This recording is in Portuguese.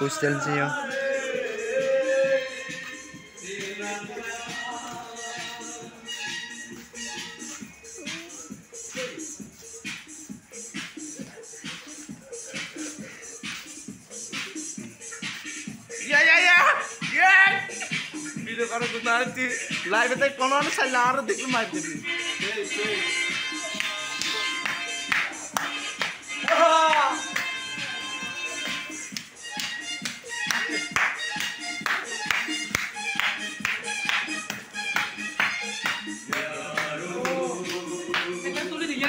hostelnya Ya ya ya. Ya. Video karo gue nanti live